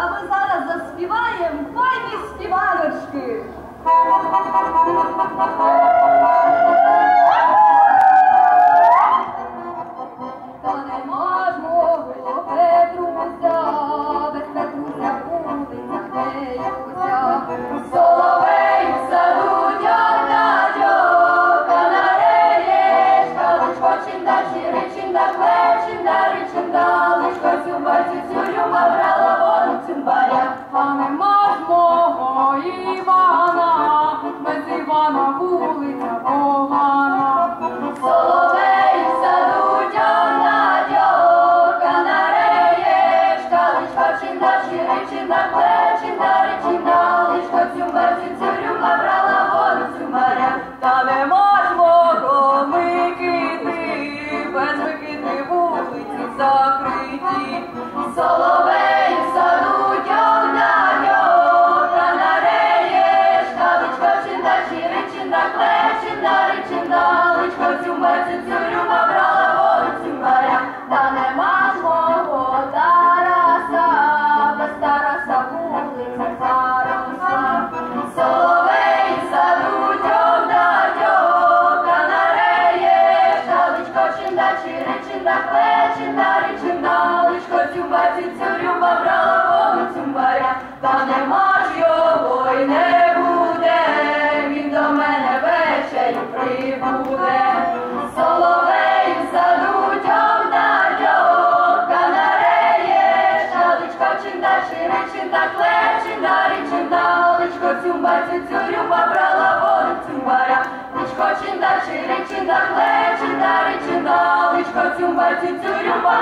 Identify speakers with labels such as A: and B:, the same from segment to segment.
A: А ми зараз заспіваємо
B: файні співаночки. люба,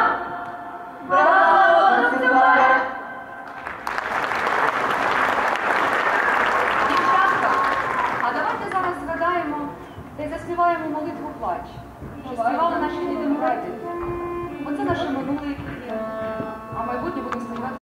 B: а давайте зараз згадаємо та й заспіваємо молитву плач, що співали наші діти Оце наше минуле, а майбутнє будемо співати.